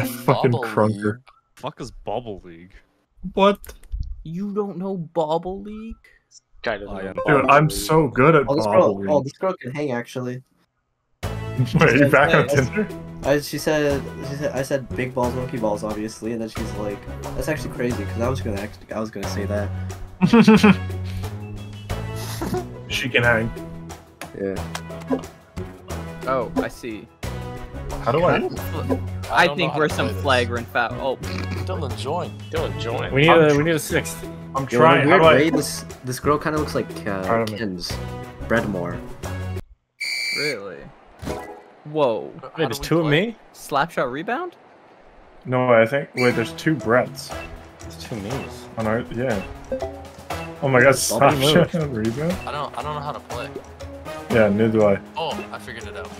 Fucking Bubble crunker. Fuck is Bubble League? What? You don't know Bobble League? Guy doesn't Oh, know. Dude, I'm so good at Oh, this Bobble girl, oh, this girl can hang actually. Wait, you back uh, on Tinder? I, she said, she said, I said big balls, monkey balls, obviously, and then she's like, that's actually crazy because I was gonna, act, I was gonna say that. she can hang. Yeah. Oh, I see. How do I? I, don't think we're some this. flagrant foul. Oh, Dylan, join. Dylan, join. We need I'm a we need a sixth. I'm Yo, in a trying. How weird do I? this this girl kind of looks like uh, Pardon. Ken's Breadmore. really? Whoa. Wait, do there's we two of me. Slapshot rebound? No, I think. Wait, there's two Bretts There's two me's. on our. Yeah. Oh my god, Bobby Sasha and rebound? I don't. I don't know how to play. Yeah, neither do I. Oh, I figured it out.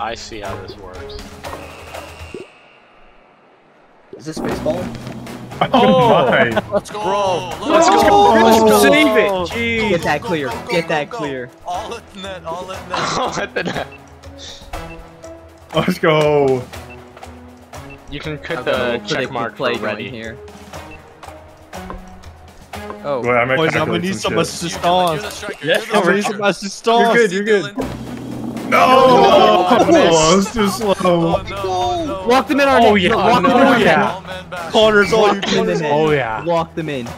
I see how this works. Is this baseball? Oh, my! Let's go, Bro, Let's let's go. go. Let's Let's go. save it. Go, Jeez. Get that go, clear. go, go, Get go, that go. clear. All in net. All in net. Oh, at the net. Let's go. You can put I've got a the little check predictive mark play for going ready. here. Oh, Wait, I'm Boys, I'm gonna need some shit. assistance. You're the striker. Yeah, You're the I'm ready striker. some assistance. You're good, you're good. Dylan. No! Oh, it's too slow. Oh, no, no. Walk them in our Oh, net. yeah. Walk them in Oh, our yeah. net. All. Corners all you Walk in the can. Oh yeah. Walk them in.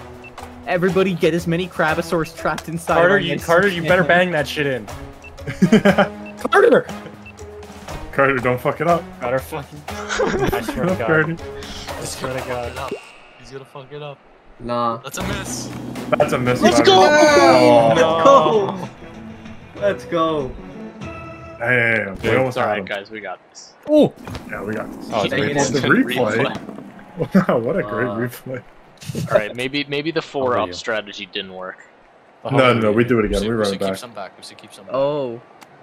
Everybody get as many Crabasaurs trapped inside. Carter, you Carter, you better bang that shit in. Carter! Carter, don't fuck it up. Carter, fucking. I swear to God. Carter. I swear to God. He's gonna fuck it up. Nah. That's a miss. That's a miss. Let's go! Oh, Let's go! Let's go! Damn, we It's almost had alright, him. guys. We got this. Oh, Yeah, we got this. Oh, it's Dang great. it, Well, the instant replay. Wow, what a great Uh, replay. All right, maybe maybe the four up you. strategy didn't work. Oh, No, no, we do it again. should, We we run should it keep back. some back. We should keep some back. Oh, With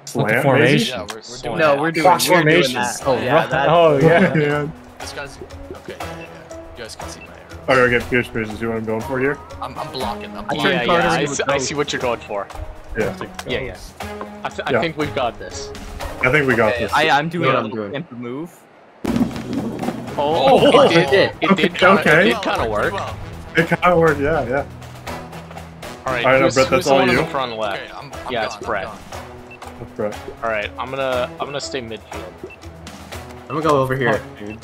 Slant, formation. Yeah, we're, we're doing no, that. we're doing, Fox we're doing that. Oh, yeah, right. that, oh maybe? yeah. yeah. This guy's okay. Yeah, yeah, yeah. You guys can see my arrows. Alright, I get Pierce Pierce. You see what I'm going for here? I'm, I'm blocking. I'm I blocking. Yeah, yeah. I see, I see what you're going for. Yeah. Yeah, yeah. I, th- I Yeah. think we've got this. I think we got Okay, this. I, I'm doing Yeah, a I'm doing. imp move. Oh, Oh, it did. it It did kind of. Okay. It kind of work. It kind of worked, yeah, yeah. right, All right, who's, Brett, that's the all you? the front left? Okay, I'm, I'm Yeah, gone, it's I'm Brett. gone. That's right. All right, I'm gonna I'm gonna stay midfield. I'm gonna go over here. dude.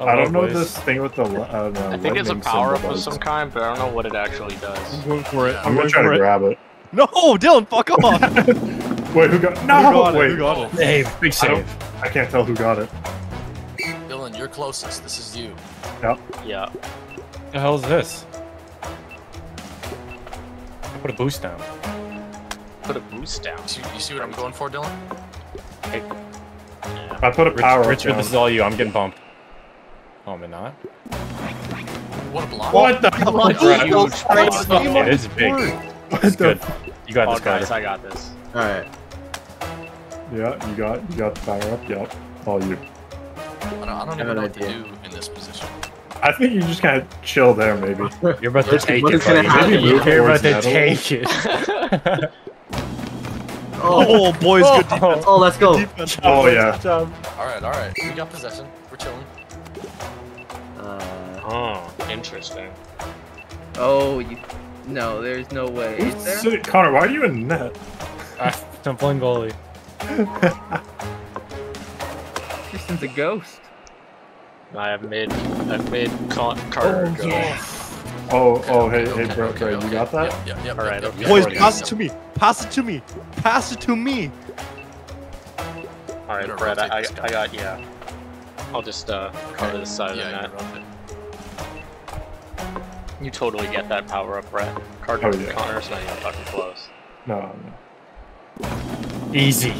I don't know boys. this thing with the. Uh, the I think it's a power up of some kind, but I don't know what it actually does. I'm going for it. I'm gonna try to it. grab it. No, Dylan, fuck off. Wait, who got? No, Who got it? wait. Who got it? Hey, big I, don't, I can't tell who got it. Dylan, you're closest. This is you. Yeah. the hell is this? I put a boost down. Put a boost down. You see, you see what I'm going for, Dylan? Yeah. I put a Rich, power up Richard, down. this is all you. I'm getting bumped. Oh, am I not? What a block. What the hell? Come on, Brett? huge straight Okay, big. What It's good. You got Oh, this, Carter. guys, I got this. Alright. Yeah, you got you got the power up. Yep, all you. I don't, I don't have even an know what to idea. do in this position. I think you just kind of chill there, maybe. You're about to What's- take what's it, gonna happen? Maybe move You're about to take it. Oh, oh, boys, good oh. defense. oh, let's go. defense. Oh, yeah. All right, all right. We got possession. We're chilling. Uh, Oh, interesting. Oh, you. No, there's no way. Is there? Connor, why are you in net? I'm playing goalie. Tristan's a ghost. I have made I have mid. Con- Carter. go. Oh, oh, hey, Okay, hey, okay, bro, okay, bro, okay. you got that? Yep, yep, yep, All right, yep, yep, okay. Boys, pass it to me. Pass it to me. Pass it to me. All right, Better Brett. I, I, rotate this guy. I got yeah. I'll just uh cover the side Yeah, of you're the net. You totally get that power up, Brett. Carter. Oh, yeah. Connor's not even fucking close. No, Easy.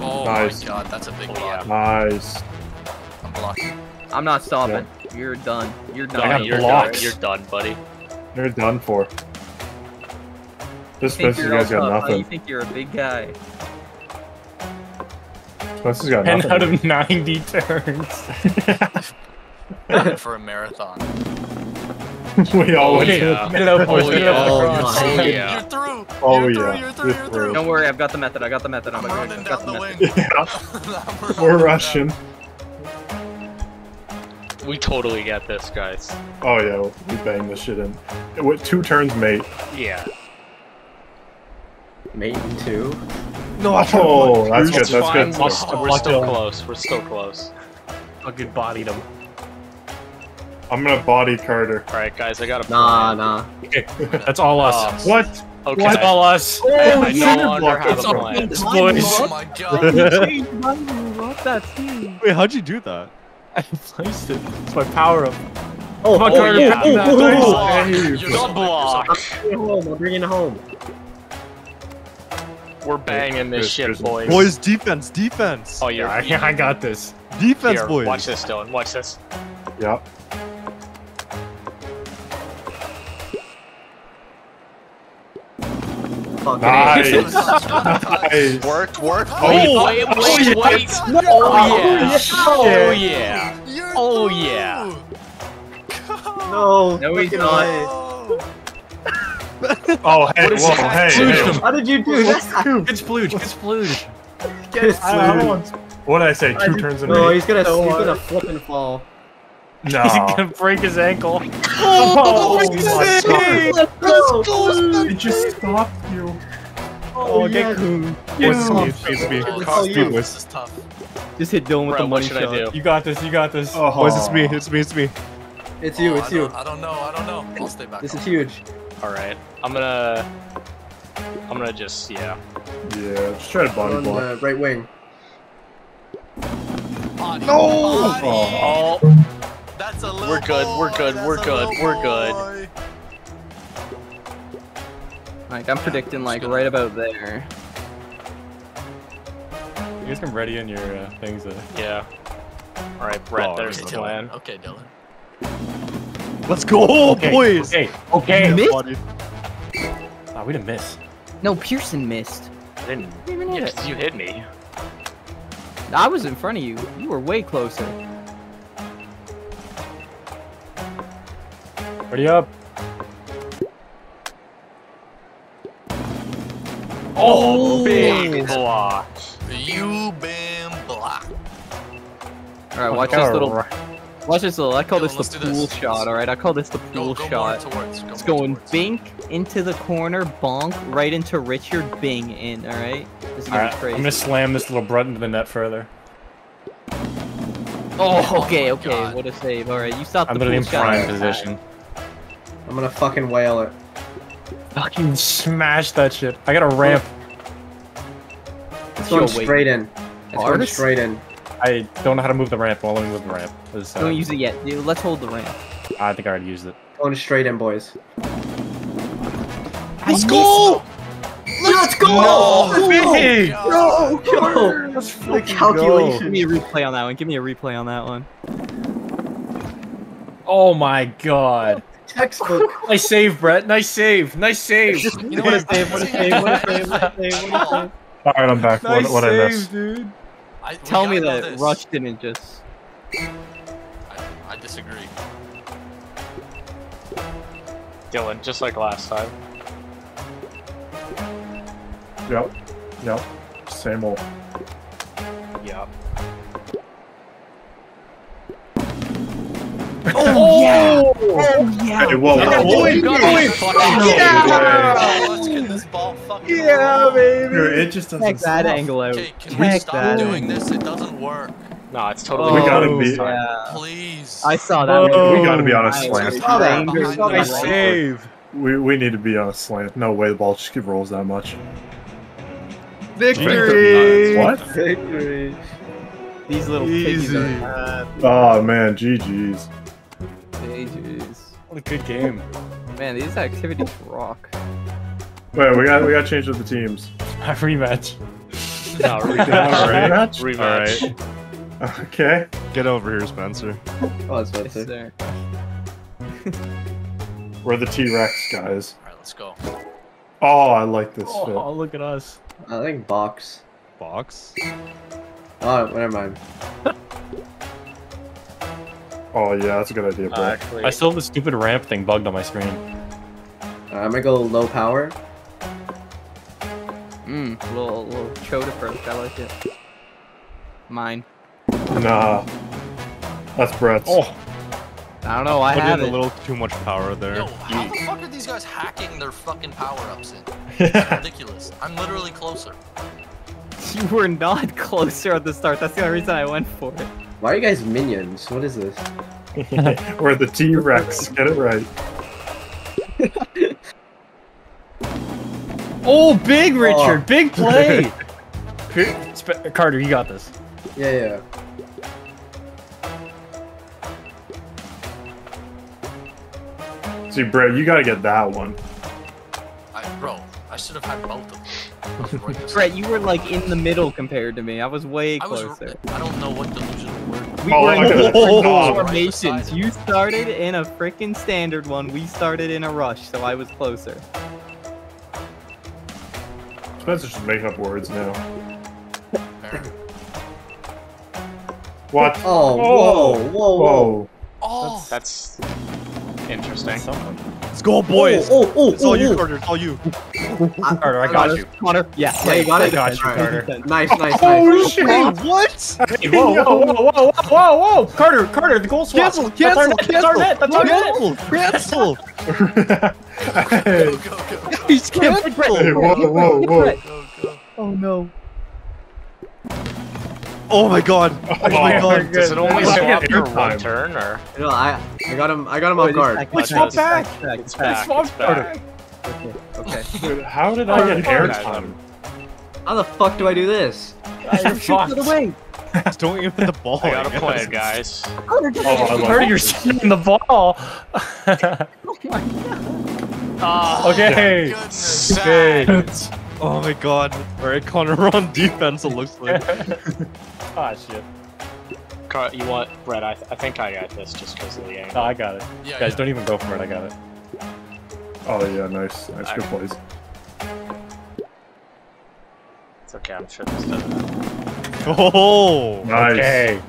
Oh Nice. my god, that's a big Oh, block. no. Nice. I'm blocking. I'm not stopping. You're done. You're done. I got you're blocks. done. You're done, buddy. You're done for. This You think Spencer's you're guy's got all tough, huh? You think you're a big guy? Spencer's got 10 out of 90 turns. For a marathon. we Oh always yeah. Get it up. Oh yeah. Oh, across. Oh yeah. You're through. Oh, you're yeah. Through, you're through, You're you're through. through. Don't worry, I've got the method. I got the method. I'm I'm running I've got down the method. wing. Yeah, I'm we're running rushing. We totally get this, guys. Oh yeah, we bang this shit in. With two turns, mate. Yeah. Mate in two. No, I Oh, that's good. It's That's fine. good. We're, stuff. st- we're still close. We're still close. fucking bodied him. I'm gonna body Carter. All right, guys. I got a Nah, plan. nah. Okay, that's all us. Oh, What? Okay. That's all us. I Oh, no cinder longer have us a up. plan. It's down. boys. Oh my god. Wait, how'd you do that? I placed it. It's my power up. Oh, Come on, oh, Carter, yeah. pound that. Oh, oh, Oh, Hey. you're Good so- block. I'm bringing it home. I'm bringing it home. We're banging this shit, boys. Boys, defense, defense. Oh, you're. I, I got this. Defense, Here, boys. watch this, Dylan. Watch this. Yep. Fuck Nice. Nice. nice. Work, work. Oh, wait, wait, wait, wait. Oh yeah. Oh, oh yeah. You're Oh, yeah. No. No, he's not. way. Oh. Oh, hey, What is whoa, that? hey, hey. How did you do that? Good splooge, good splooge. Get I don't What did I say? Two turns in No, me? he's gonna, So he's gonna flip and fall. No. He's No. gonna break his ankle. Oh, my oh my God. Let's go! It just stopped you. Oh, oh get yeah. It's me, it's me, it's me. Oh, Oh, this, this is tough. Just hit Dylan with Bro, the money should shot. I do? You got this, you got this. Oh. Boys, it's me, it's me, it's me. It's you, Oh, it's I you. I don't know. I don't know. I'll stay back. This is huge. All right. I'm gonna. I'm gonna just yeah. Yeah, just try to body On block. the right wing. Body, No! body. Oh, That's a little We're good, we're good, that's we're good, we're good. Like I'm predicting like right about there. You guys can ready in your uh, things. Uh, yeah. All right, Brett. Oh, there's Okay, the Dylan. plan. Okay, Dylan. Let's go, Okay, boys. Okay, okay. Miss? Buddy. Ah, we didn't miss. No, Pearson missed. I didn't. Even Yeah, hit you hit me. I was in front of you. You were way closer. Ready up. Oh, big block. You been blocked. All right, watch this little. Watch this little. I call Dylan, this the do this. pool shot. All right, I call this the pool go shot. towards. Go It's going towards. bink into the corner, bonk right into Richard, bing in. All right, this is gonna Alright, be I'm gonna slam this little brunt into the net further. Oh, oh okay, Oh okay, God. what a save. All right, you stopped the ball. I'm the literally pool in shot. prime position. I'm gonna fucking whale it. Fucking smash that shit. I got a ramp. It's going wait. straight in. It's going straight in. I don't know how to move the ramp. Well, let me move the ramp. This, uh, Don't use it yet, dude. Let's hold the ramp. I think I already used it. Going straight in, boys. Let's go! Let's go! No! Hey! God. Go! Let's The Give me a replay on that one. Give me a replay on that one. Oh my god. Textbook. Nice save, Brett. Nice save. Nice save. You know what? save, what a save, what a save, what a save, what a save. All right, I'm back. nice what what I save, miss? dude. I, Tell me that this. Rush didn't just. I, I disagree. Dylan, just like last time. Yep. Yep. Same old. Oh! Oh, oh, yeah. Oh, yeah! Oh yeah! Hey, whoa, whoa, Yeah, whoa. boy, go, boy. Oh, Yeah! Let's get this ball fucking Yeah, rolling. baby. Dude, it just doesn't Check that stop. angle out. Okay, can we Check stop that doing angle. this? It doesn't work. No, it's totally. Oh, we gotta Oh, be- Yeah. Please. I saw that. Whoa. one. We gotta be on a I slant. was saw that. angry. I saw that. Save. We, we need to be on a slant. No way the ball just rolls that much. Victory. What? Victory. These little Easy. piggies are Oh man, GG's. pages. What a good game. Man, these activities rock. Wait, we got we got to change up the teams. A rematch. No, We want rematch. rematch? Rematch. Okay. Get over here, Spencer. Oh, that's Yes, better. We're the T-Rex guys. All right, let's go. Oh, I like this fit. Oh, look at us. I think box. Box. Oh, never mind. Oh yeah, that's a good idea, Uh, bro. actually, I still have the stupid ramp thing bugged on my screen. Uh, I'm gonna go low power. Mmm, little little chode approach. I like it. Mine. Nah. That's Brett's. Oh, I don't know. I put have in a little too much power there. Yo, how the fuck are these guys hacking their fucking power-ups in? Yeah. Ridiculous. I'm literally closer. You were not closer at the start. That's the only reason I went for it. Why are you guys minions? What is this? We're the T-Rex. Get it right. Oh, big oh. Richard, Oh. big play. Sp- Carter, you got this. Yeah, yeah. See, Brett, you gotta get that one. I, bro, I should have had both of them. I right Brett, you were like in the middle compared to me. I was way I was. closer. I don't know what delusional word. We Oh, were in look different. Oh, right formations. beside You started in a freaking standard one. We started in a rush, so I was closer. Spencer's just making up words now. What? Oh, oh, whoa, whoa, whoa. Whoa. Oh, That's interesting. Someone. Let's go, boys. Oh, oh, oh, It's all oh, you, oh. Carter. It's all you. Carter, I got you. Connor, yeah, Yeah, you got it. I got you, Carter. Nice, nice, nice. Oh, nice. shit! What? Hey, whoa, whoa, whoa, whoa, whoa, whoa, whoa! Carter, Carter, the goal swap. Cancel, That's our cancel, net. That's our cancel, net. That's our net. Cancel. hey, go, go, go, go, He's hey, whoa, whoa, whoa. go, go. Oh no. Oh my god. Oh, oh my god. Does it only Wow. swap for one turn, or? No, I, I got him. I got him off guard. Let's Back, swap back, back. back, It's back. back. It's back. Okay, okay. Dude, how did I get Carter, airtime? How the fuck do I do this? You're fucked. away. Don't give me the ball. I gotta guess. play it, guys. Oh, oh I love Carter, you're this. seeing the ball. Oh, ah. okay. goodness. Sad. Oh my god. Alright, Connor, we're on defense, it looks like. Ah, shit. Car- you want Brett? I, th- I think I got this just because of the angle. No, I got it. Yeah, Guys, yeah. don't even go for it. I got it. Oh, yeah, nice. Nice, good plays. It's okay. I'm sure this doesn't. Oh! Nice. Okay.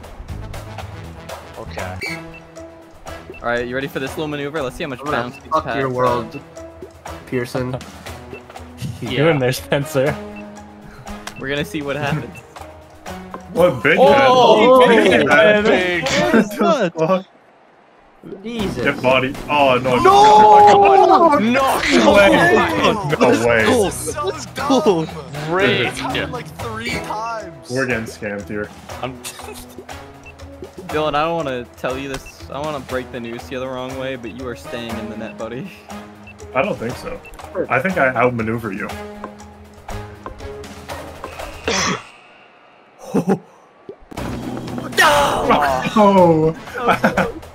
Okay. All right, you ready for this little maneuver? Let's see how much I'm gonna bounce these fuck your world, Pearson. Yeah. You doing there, Spencer? We're gonna see what happens. What big Oh, head? Oh, big oh, head. big. Fuck. Jesus. Get body. Oh, no. No! No No, no way. This is so dumb. Rigged. It's happened like three times. We're getting scammed here. I'm, Dylan, I don't want to tell you this. I want to break the news to you the wrong way, but you are staying in the net, buddy. I don't think so. I think I outmaneuver you. Oh.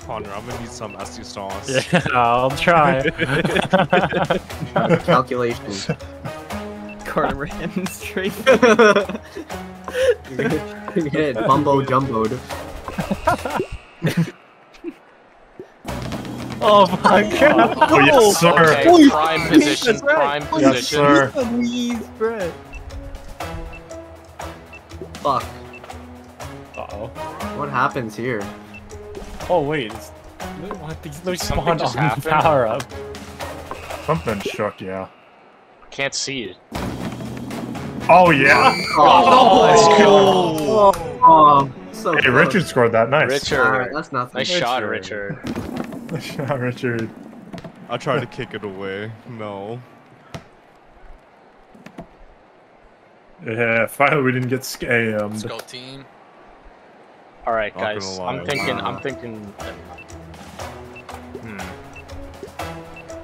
Connor, I'm gonna need some assistance. yeah, I'll try. Calculation. Carter ran straight. Get it, bumbo jumboed. oh my oh, god. Oh, yes, oh, sir. Okay, prime position. Prime Yes, position. sir. Please, Brett. Fuck. Uh-oh. What happens here? Oh wait, it's, what? These they Something spawned just on happened? power up. Something shook, yeah. Can't see it. Oh, yeah. Oh, Oh, oh so Hey, close. Richard scored that. Nice. Richard. Alright, that's nothing. Nice shot, Richard. Richard. I tried to kick it away. No. Yeah, finally we didn't get Let's scammed. go, team. All right, Not guys. I'm thinking. Uh, I'm thinking. Hmm.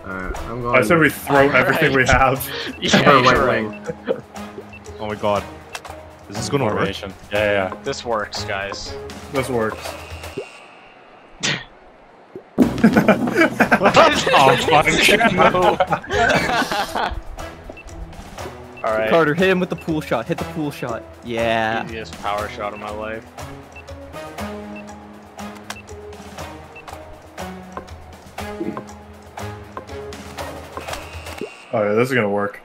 Alright, I'm going. I said we throw everything we have. Yeah, for a white you're right. Oh my god. Is this gonna work? Formation. Yeah, yeah. This works, guys. This works. All right. Carter, hit him with the pool shot. Hit the pool shot. Yeah. Easiest power shot of my life. Oh yeah, this is gonna work.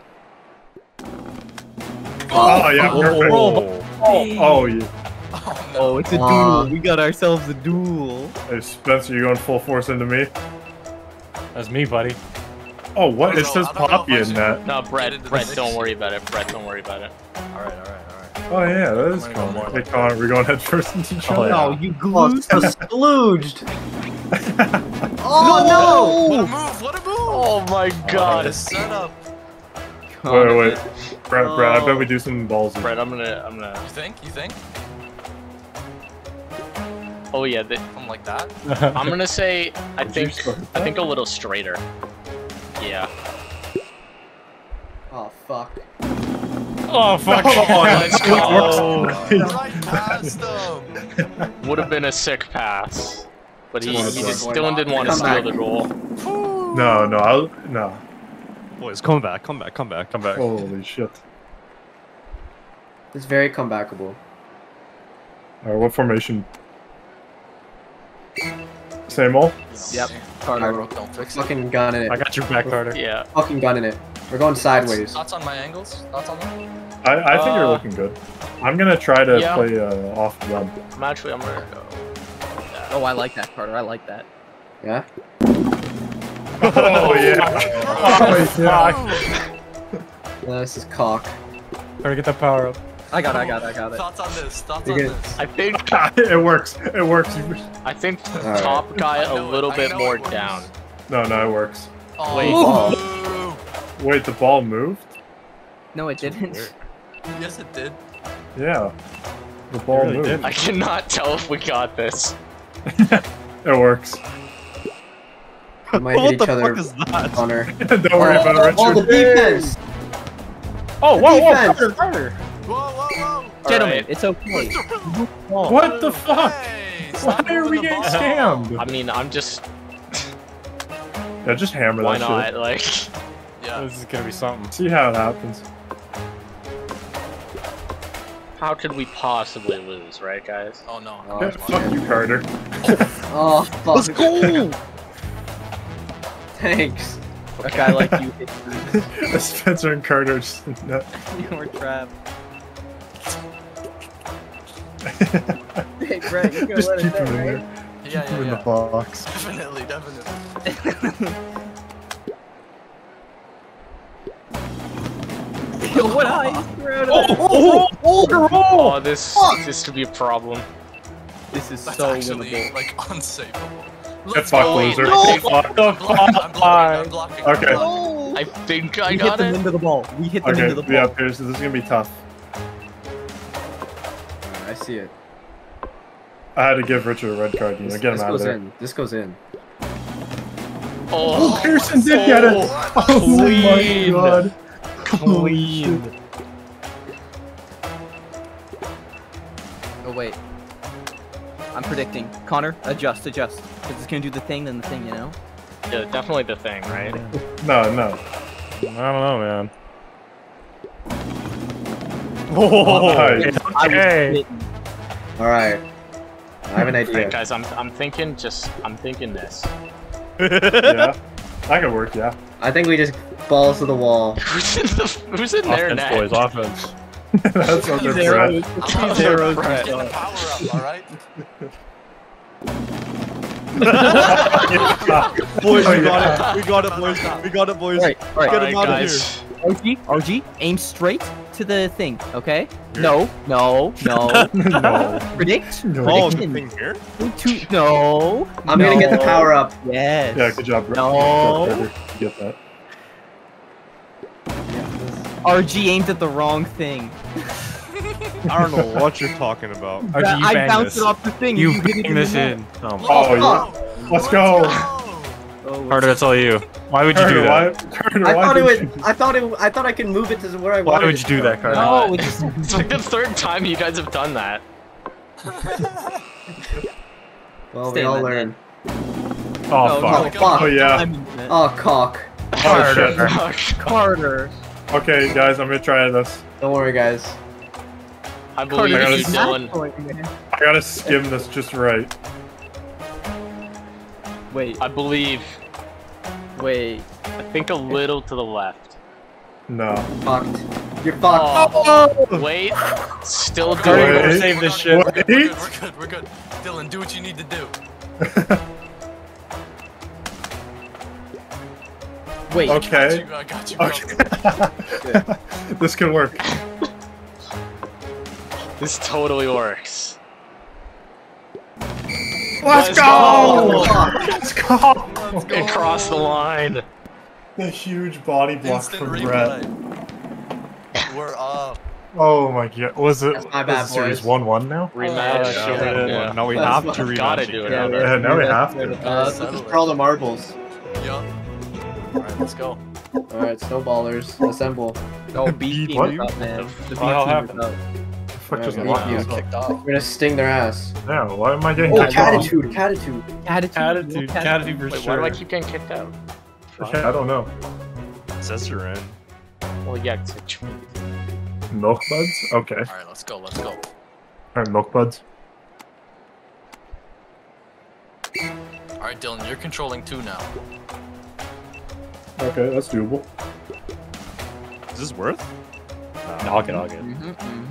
Oh, oh yeah, oh, perfect. Oh. Oh, oh yeah. Oh, it's a Aw. duel. We got ourselves a duel. Hey Spencer, you going full force into me? That's me, buddy. Oh, what? It Bro, says I don't Poppy in that. No, Get Brett, Brett, don't worry about it. Brett, don't worry about it. All right, all right, all right. Oh yeah, that is I'm go cool. Hey Connor, we're going head first into each Oh, other. yeah. No, you Oh, glue. it's so splooged. Oh, Oh What a move! What a move! Oh my What god. a setup! Wait, wait, wait. Brett, Brad, I oh. bet we do some balls. Brett, I'm gonna, I'm gonna. You think? You think? Oh yeah, I'm like that? I'm gonna say, I oh, think, I think a little straighter. Yeah. Oh fuck. Oh fuck! Let's go. Oh, right! Would have been a sick pass, but he, Just he just. Dylan didn't want to steal back. the goal. No, no, I'll, no. Boys, come back, come back, come back, come back. Holy shit. It's very comebackable. Alright, what formation? Same old? Yep. Carter, Carter. don't fix it. Fucking gun in it. I got your back, Carter. Yeah. Fucking gun in it. We're going sideways. Thoughts on my angles? Thoughts on them? I, I think you're Uh, looking good. I'm gonna try to yeah. play uh, off the run. I'm actually, I'm gonna go. Oh, I like that, Carter. I like that. Yeah? Oh yeah. Oh yeah. No, this is cock. Carter, get that power up. I got it. I got it. I got it. Thoughts on this? Thoughts on this? I think, it works. It works. I think Alright. top guy a know it, little bit more down. No, no, it works. Oh, Wait. boo. Wait, the ball moved? No, it didn't. Yes, it did. Yeah. The ball really moved. did. I cannot tell if we got this. It works. We might what hit the each other, fuck is that? Connor. Don't worry oh, about it, Oh, oh the defense! Oh, The whoa, whoa, defense! Carter, Carter. Whoa, whoa, whoa! Gentlemen, Alright. it's okay. What the fuck? Hey, Why are we moving the getting ball. scammed? I mean, I'm just, Yeah, just hammer why that not? shit. Like, Yeah. This is gonna be something. See how it happens. how could we possibly lose, right, guys? Oh no. Oh, Yeah, fuck you, Carter. Oh, fuck. Let's go! Thanks. A guy like you hit me. Spencer and Carter just no. You were trapped. Hey, Brett, you just keep him in there. Yeah, Keep yeah, him in the box. Definitely, definitely. what eyes? You're out. Oh, oh, oh, Oh, this, this could be a problem. This is That's so actually winnable. like unsavable. Get Let's fucked, go. loser. I think- Fuck the I'm blocking, I'm blocking, I'm blocking. Okay. I think I We hit got them it. into the ball. We hit them Okay, into the ball. yeah, Pierce, this is gonna be tough. I see it. I had to give Richard a red card, you know, This, get him this out of goes there. in. This goes in. Oh, Pearson did get it! Oh, Oh my clean. god. Clean. Oh wait. I'm predicting. Connor, adjust, adjust. Because it's gonna do the thing, then the thing, you know? Yeah, definitely the thing, right? No, no. I don't know, man. Oh, Nice. I was Okay. bitten. Alright. I have an Alright, idea. guys, I'm, I'm thinking just, I'm thinking this. Yeah. That could work, yeah. I think we just balls to the wall. Who's in, the, who's in there offense, now? boys, offense. That's what they're Zeros. Brett. I'm Zeros. Brett. getting a power up, alright? Boys, Oh, we yeah. got it. We got it, boys. We got it, boys. Alright, alright. Get him Alright, out of guys. RG, RG, aim straight to the thing, okay? No, no, no. no. Predict? No. Oh, the Prediction. thing here? Two, no. I'm gonna get the power up. Yes. Yeah, good job, Brett. No. Good job, Get that. RG aimed at the wrong thing. I don't know what you're talking about. I, I bounced it off the thing. You hit it bang this the in. Oh, Oh, fuck. Let's go. Oh, Carter, that's all you. Why would you Carter, do why, that? Carter, I why thought it did would. you- I thought it. I thought I could move it to where I want. Why wanted. would you do that, Carter? No, it's just It's like the third time you guys have done that. Well, we all learn. Oh, oh No, fuck. Oh fuck. Oh, yeah. I'm in it. Oh cock. Oh. Carter. Oh, okay, guys, I'm gonna try this. Don't worry, guys. I believe Carter, you, Dylan. I gotta skim this just right. Wait, I believe. Wait. I think a little to the left. No. Fucked. You're fucked. Oh, oh. wait. Still doing you it. better save this We're shit. good, We're good, we're good, we're good. Dylan, do what you need to do. Wait. Okay. I got you. I got you. Okay. this can work. This totally works. Let's Let's go! go! Let's go! Let's go. And cross the line. The huge body block Instant from Brett. We're up. Oh my god. Was it, That's my was bad, it series 1 1 now? Rematch. Yeah, yeah. yeah. Now we That's have to rematch. Gotta do it. Yeah, Yeah, Yeah, now we have to. Uh, this is for all the marbles. Yup. Alright, let's go. Alright, snowballers, assemble. Oh, B team What? is up, man. The B What team happened? is up. The fuck just Yeah, locked yeah. us up? Kicked off. We're gonna sting their ass. Yeah, why am I getting Oh, kicked off? catitude, catitude. Attitude. Attitude, Cat- attitude for Wait, sure. why do I keep getting kicked out? Okay, I don't know. Says. Well, yeah, it's a tweet. Milk buds? Okay. Alright, let's go. Let's go. Alright, milk buds. Alright, Dylan, you're controlling two now. Okay, that's doable. Is this worth? No, I'll get, I'll get. Mhm, mhm. A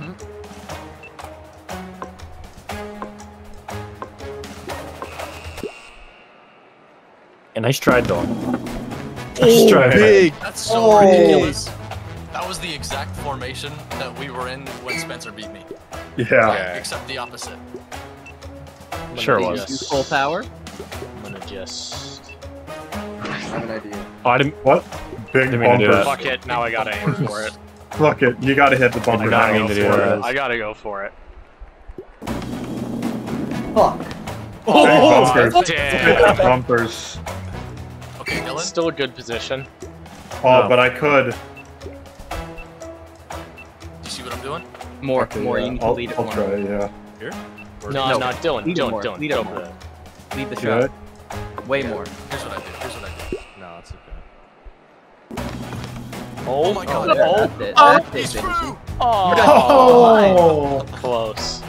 nice try, dog. Nice try, man. big. That's so Oh. ridiculous. That was the exact formation that we were in when Spencer beat me. Yeah. Like, except the opposite. I'm Sure gonna was. Full power. I'm gonna just. I have an idea. Oh, I didn't. What? Big Didn't mean to do bumper. Fuck it. Now I gotta aim for it. Fuck it. You gotta hit the bumper I gotta now. mean to do for that. it. I gotta go for it. Fuck. Oh, bumpers. Damn. Bumpers. Okay, Dylan. Still a good position. Oh, No. but I could. Do you see what I'm doing? More, Okay, more. yeah, You need to I'll, lead it I'll more. try, yeah. No, No. no, Dylan, Lead it Dylan, more, Dylan, lead it go more. for it. Lead the Good. shot. Way more. Here's what I do. Here's what I do. No, it's okay. Oh, oh my oh, god. Yeah, Oh. that's it. Oh, it, he's baby. through! Oh! Close.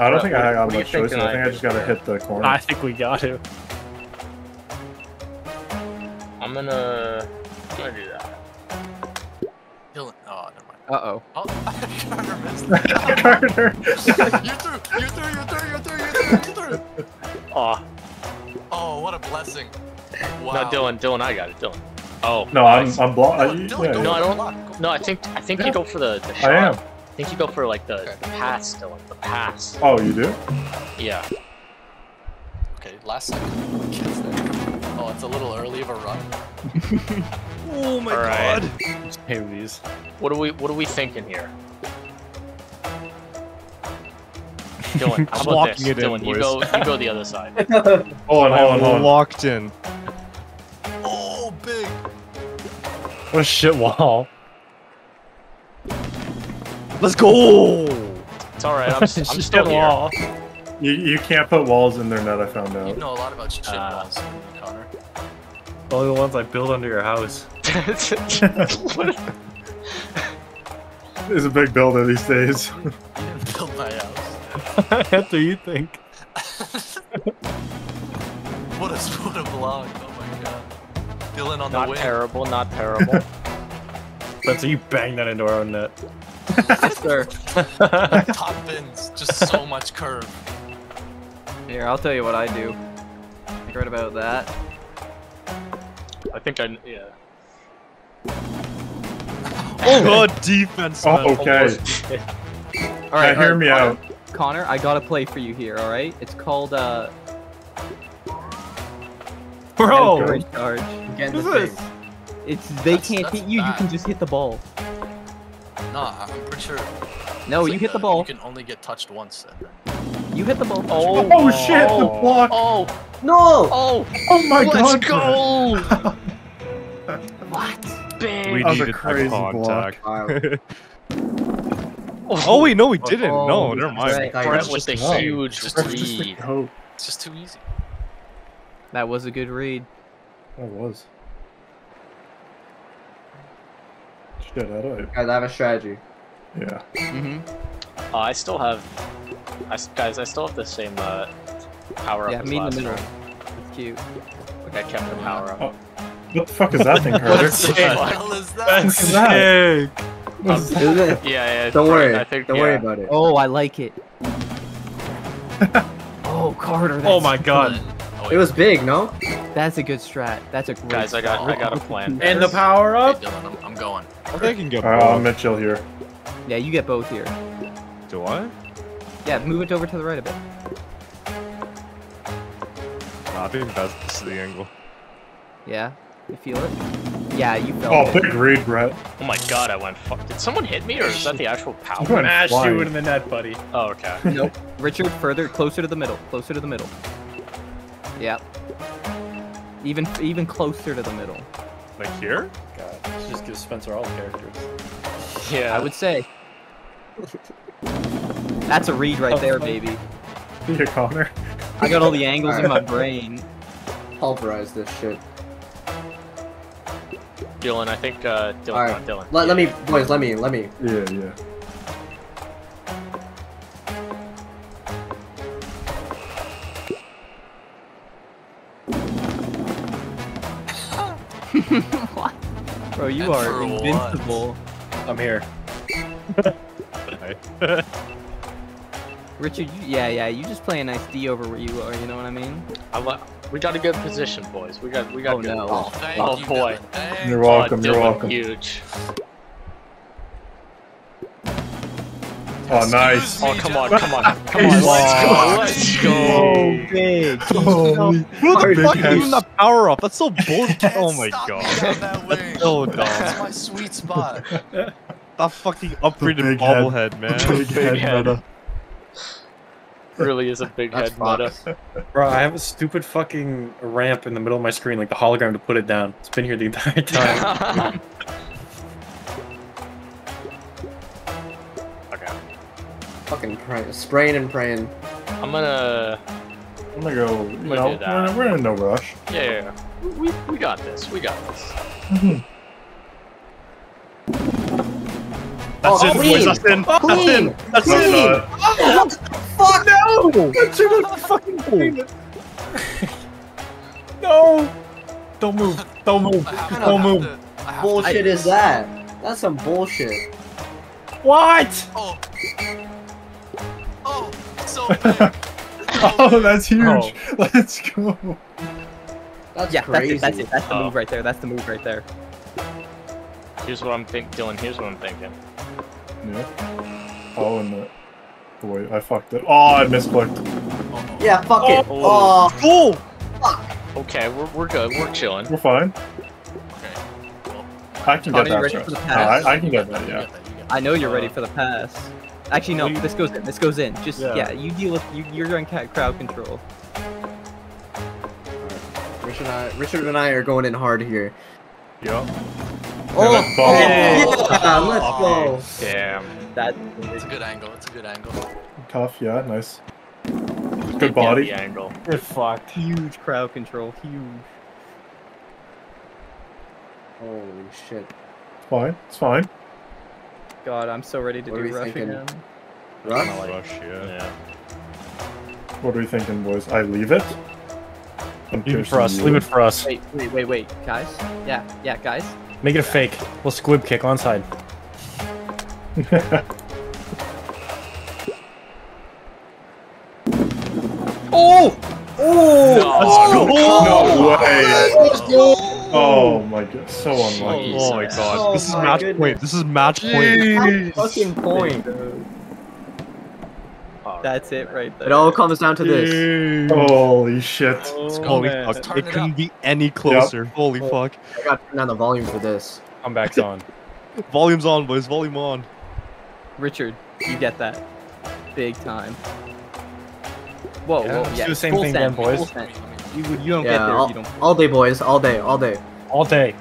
I don't think I What- got what much choice. I think I just gotta hit the corner. I think we got to. I'm gonna. I'm gonna do that. Dylan. Oh, never mind. Uh oh. Oh, Carter missed. Carter! you're through. You're through. You're through. You're through. You're through. You're through. Oh, Oh, what a blessing. Wow. no, Dylan, Dylan, I got it, Dylan. Oh. no, I'm. I'm blocked. Dylan, Dylan, yeah, No, I don't- block. No, I think I think Yeah. you go for the, the shot. I am. I think you go for like the, Okay. the pass, Dylan. The pass. Oh, you do? Yeah. Okay, last second. Gets there. Oh, it's a little early of a run. Oh my All right. god. Hey, these. What are we What are we thinking here? Dylan, how I'm about locking this? it in, Dylan, you boys. go you go the other side. Hold on, hold on, I'm hold on. locked in. Oh, big. What a shit wall. Let's go. It's all right. I'm, s- I'm Shit still here. wall. You, you can't put walls in their net, I found out. You know a lot about shit Uh, walls, Connor. Only the ones I build under your house. What- He's a big builder these days. You didn't build my house. After you think. What a what a vlog. Oh my god. Dylan on the not terrible. Not terrible. Spencer, you bang that into our own net. Yes, sir. Top bins. Just so much curve. Here, I'll tell you what I do. Think right about that. I think I yeah. Oh, good defense. Oh, okay. all right, Now, hear all me right, out. Connor, Connor, I got a play for you here. All right, it's called uh. Bro. Charge. Get Who's the this? thing. It's they That's- can't hit you. You can just hit the ball. Nah, I'm pretty sure. No, you like hit the a- ball. You can only get touched once. Then... You hit the ball. Oh, Oh shit, the oh, block! Oh, No! oh, Oh my let's god! go! Bang. We That was a needed crazy that contact. Wow. Oh wait, no, we oh, didn't. Oh, no, never mind. right. I Brett was with the just huge Just- That's just a It's just too easy. That was a good read. That was. Shit, how do Guys, I have a strategy. Yeah. Mm-hmm. Uh, I still have, I s guys, I still have the same uh, power up Yeah, as me in the last middle. round. It's cute. Like I kept the power up. Oh. What the fuck is that thing, Carter? What the hell is that? What is that? Sick. What is that? Isn't it? Yeah, yeah. Don't worry. I think, Don't yeah. worry about it. Oh, I like it. oh, Carter. Oh my god. Oh It was big, no? That's a good strat. That's a great Guys, I got I got a plan. And the power Hey, up. Dylan, I'm, I'm going. I think I can get Uh, I'm both. gonna chill here. Yeah, you get both here. Do I? Yeah, move it over to the right a bit. Nah, I think that's this is the angle. Yeah, you feel it? Yeah, you felt Oh, it. Oh, big read, Brett. Oh my god, I went fuck. Did someone hit me or is that the actual I'm power? going Smash flying. you in the net, buddy. Oh, okay. Nope. Richard, further, closer to the middle. Closer to the middle. Yep. Even even closer to the middle. Like here? God, let's just give Spencer all the characters. Yeah. I would say. That's a read right there, baby. Yeah, Connor. I got all the angles in my brain. Pulverize this shit. Dylan, I think uh Dylan, Alright. not Dylan. Let, let me, boys, let me, let me. Yeah, yeah. You And are for what? invincible. I'm here. Richard, you, yeah, yeah, you just play a nice D over where you are, you know what I mean? I li- we got a good position, boys. We got we got Oh, good. no. Oh, Oh, you, boy. Dylan. Thank You're welcome, Oh, you're welcome. Huge. Oh, nice. Oh, come on, come on, come on. Let's go. Let's go. big. Holy Who the Hard fuck to gave him the power up? That's so bullshit. Oh my god. me on that wing. so That's my sweet spot. That fucking upgraded bobblehead, man. Big head head. Really is a big That's head meta. Bro, I have a stupid fucking ramp in the middle of my screen, like the hologram to put it down. It's been here the entire time. Fucking pray, spraying and praying. I'm gonna. I'm gonna go, you We'll know, do that. we're, we're in no rush. Yeah, yeah, yeah. We, we got this. We got this. That's Oh, it, clean. boys. That's in. That's Clean! in. That's Clean! in. Uh, Fuck no! no! Don't move. Don't move. I have to- Don't have move. to- I have to- Bullshit is that? That's some bullshit. What? Oh. Oh, so big. oh, that's huge. Oh. Let's go. That's Yeah, crazy. that's it, that's it. That's the Oh. move right there. That's the move right there. Here's what I'm thinking, Dylan. Here's what I'm thinking. Yeah. Oh, and the. oh, Wait, I fucked it. Oh, I misclicked. Yeah, fuck it. Oh. Oh, Go! Okay, we're, we're good. We're chilling. We're fine. Okay. Well, I can Connor, get that. ready for the No. I, I can get that, yeah. got that, you got that. I know you're ready for the pass. Actually, no. You- This goes in. This goes in. Just yeah. Yeah. you deal with you. You're on crowd control. Richard and I, Richard and I are going in hard here. Yup. Oh, that's ball. oh, yeah, let's oh, go. Damn. That It's a good angle. It's a good angle. Tough, yeah, nice. Get Good body. The angle. You're fucked. huge crowd control. Huge. Holy shit. It's fine. It's fine. God, I'm so ready to What are do rush thinking? again. Rush? Rush, yeah. Yeah. What are we thinking, boys? I leave it? I'm Leave it for us. you. Leave it for us. Wait, wait, wait, wait, guys. Yeah, yeah, guys. Make it a fake. We'll squib kick onside. Oh! Oh! oh, no way. Let's go! Oh, oh my god, so unlucky. Oh my god. Oh this is match goodness. point. This is match point. Fucking point. Oh, That's it right there. It all comes down to this. Holy shit. Let's oh, Holy man. fuck. It it couldn't up. be any closer. Holy oh. fuck. I gotta turn down the volume for this. Comeback's on. Volume's on, boys. Volume on. Richard, you get that. Big time. Whoa, Yeah, whoa, yeah. do the same full thing send, then, boys. Full Let me- send. let me- You, you don't Yeah, get there all, if you don't. all day, boys. All day, all day. All day.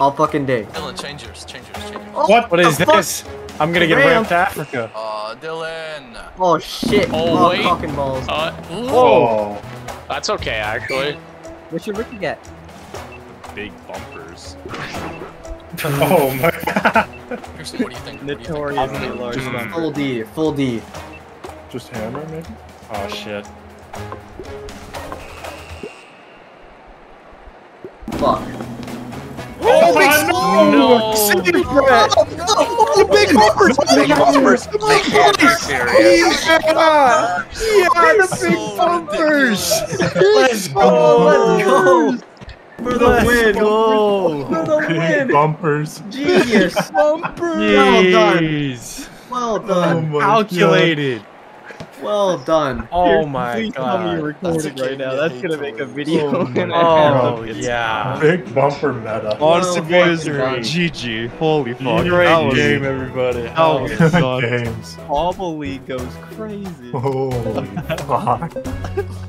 All fucking day. Dylan, change yours. Change yours. Change yours. Oh, What the is fuck? this? I'm gonna get Ramp. ramped to Africa. Uh, Dylan. Oh shit. Oh, wait. fucking balls. Uh, Oh. that's okay, actually. Richard, what you get? Big bumpers. Oh my god. What do you think? What do you think? Notoriously large Just- number. Full D. Full D. Just hammer, maybe? Oh shit. Oh, No. no! the big bumpers! Big bumpers. Big bumpers. Yeah, yeah, the big bumpers! Oh, let's go! Oh, let's go! For the win! go! For the win! bumpers. Genius! Bumper. Well done. Well Oh done. my Calculated. Well done. Oh my Please tell me you're god. recording That's right now. That's gonna make a video. Oh and a my half. Oh, oh yeah. Big bumper meta. Honestly, Well boys, fucking. GG. Holy fuck. that Great was, game, everybody. That oh, was Good fun. games. Bobble goes crazy. Holy fuck.